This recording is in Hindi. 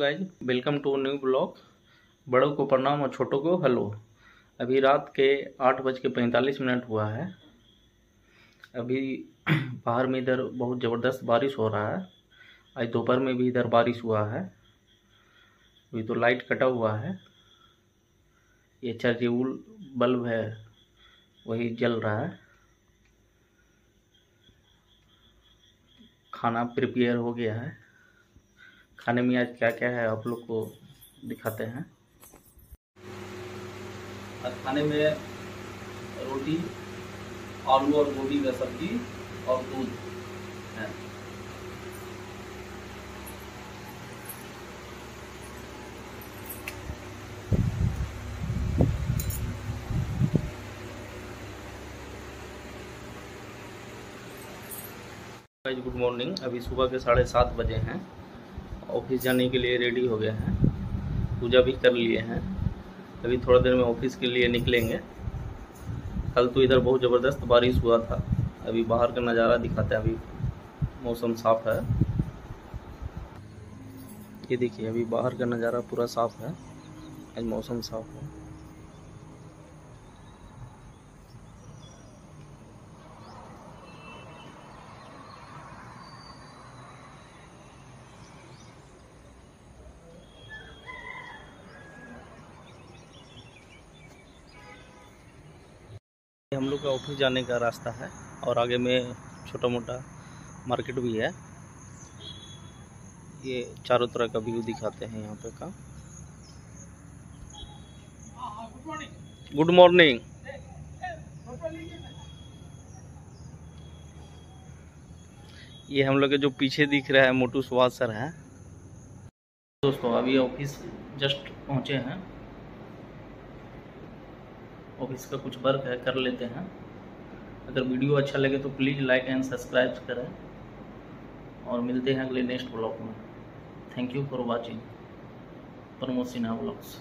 Guys welcome to new blog बड़ों को प्रणाम और छोटों को हेलो अभी रात के आठ बज के पैंतालीस मिनट हुआ है। अभी बाहर में इधर बहुत ज़बरदस्त बारिश हो रहा है। आज दोपहर में भी इधर बारिश हुआ है। अभी तो लाइट कटा हुआ है। ये चार्जेबल बल्ब है, वही जल रहा है। खाना प्रिपेयर हो गया है। खाने में आज क्या क्या है, आप लोग को दिखाते हैं। खाने में रोटी, आलू और गोभी का सब्ज़ी और दूध है। गुड मॉर्निंग अभी सुबह के साढ़े सात बजे हैं। ऑफ़िस जाने के लिए रेडी हो गए हैं। पूजा भी कर लिए हैं। अभी थोड़ा देर में ऑफ़िस के लिए निकलेंगे। कल तो इधर बहुत ज़बरदस्त बारिश हुआ था। अभी बाहर का नज़ारा दिखाते हैं। अभी मौसम साफ़ है। ये देखिए, अभी बाहर का नज़ारा पूरा साफ़ है। आज मौसम साफ़ है। हम लोग का ऑफ़िस जाने का रास्ता है और आगे में छोटा मोटा मार्केट भी है। ये चारों तरह का व्यू दिखाते हैं यहाँ पे का। गुड मॉर्निंग ये हम लोग के जो पीछे दिख रहा है मोटू सुभाष सर है। दोस्तों, अभी ऑफ़िस जस्ट पहुँचे हैं। ऑफ़िस का कुछ वर्क है, कर लेते हैं। अगर वीडियो अच्छा लगे तो प्लीज़ लाइक एंड सब्सक्राइब करें। और मिलते हैं अगले नेक्स्ट ब्लॉग में। Thank you for watching Pramod Sinha blogs